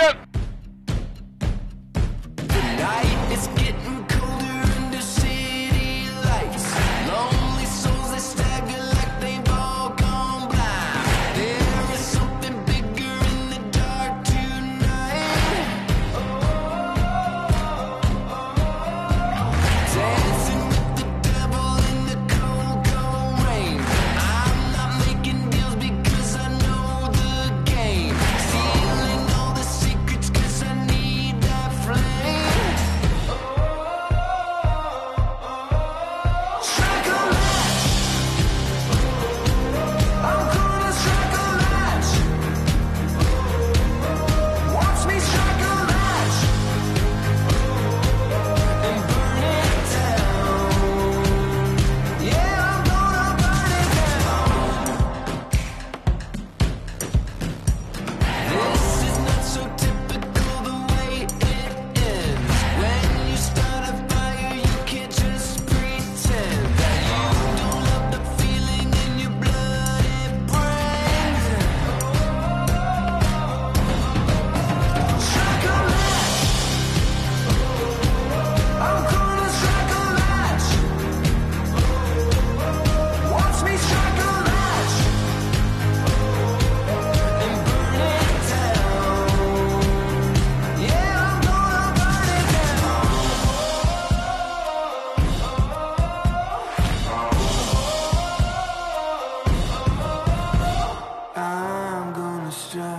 Roger!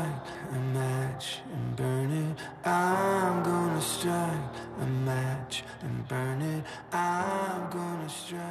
Strike a match and burn it. I'm gonna strike a match and burn it. I'm gonna strike.